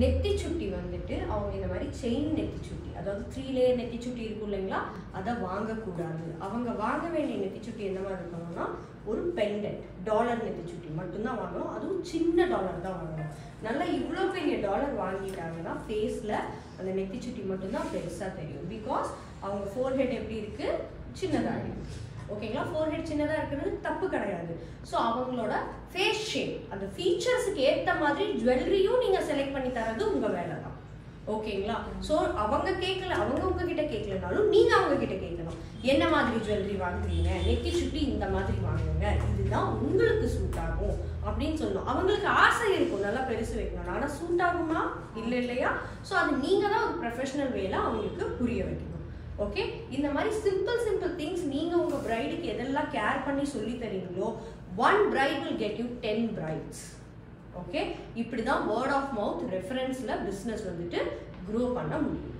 நெத்தி சுட்டி வந்துட்டு அவங்க இந்த மாதிரி செயின் நெத்தி சுட்டி அதாவது த்ரீ லேயர் நெத்தி சுட்டி இருக்கும் இல்லைங்களா? அதை வாங்கக்கூடாது. அவங்க வாங்க வேண்டிய நெத்தி சுட்டி எந்த மாதிரி இருக்கணும்னா ஒரு பெண்டன்ட் டாலர் நெத்தி சுட்டி மட்டும்தான் வாங்கணும். அதுவும் சின்ன டாலர் தான் வாங்கணும். நல்லா இவ்வளோ பெரிய டாலர் வாங்கிட்டாங்கன்னா ஃபேஸில் அந்த நெத்தி சுட்டி மட்டும்தான் பெருசாக தெரியும். பிகாஸ் அவங்க ஃபோர்ஹெட் எப்படி இருக்குது சின்னதாக இருக்குது ஓகேங்களா ஃபோர் ஹெட் சின்னதாக இருக்கிறது தப்பு கிடையாது. ஸோ அவங்களோட ஃபேஸ் ஷேப் அந்த ஃபீச்சர்ஸுக்கு ஏற்ற மாதிரி ஜுவல்லரியும் நீங்கள் செலக்ட் பண்ணி தரது உங்கள் வேலை தான். ஓகேங்களா ஸோ அவங்க கேட்கல அவங்க உங்ககிட்ட கேட்கலனாலும் நீங்கள் அவங்க கிட்ட கேட்கணும் என்ன மாதிரி ஜுவல்லரி வாங்குறீங்க? நெத்தி சுட்டி இந்த மாதிரி வாங்குங்க. இதுதான் உங்களுக்கு சூட் ஆகும் அப்படின்னு சொல்லணும். அவங்களுக்கு ஆசை இருக்கும் நல்லா பெருசு வைக்கணும் ஆனால் சூட் ஆகுமா? இல்லை இல்லையா? ஸோ அது நீங்கள் தான் ஒரு ப்ரொஃபஷனல் வேல அவங்களுக்கு புரிய வைக்கணும். ஓகே இந்த மாதிரி சிம்பிள் சிம்பிள் திங்ஸ் நீங்கள் உங்கள் பிரைடுக்கு எதெல்லாம் கேர் பண்ணி சொல்லி தரீங்களோ one bride will get you ten brides okay இப்படி தான் வேர்ட் ஆஃப் மவுத் ரெஃபரன்ஸில் பிஸ்னஸ் வந்துட்டு க்ரோ பண்ண முடியும்.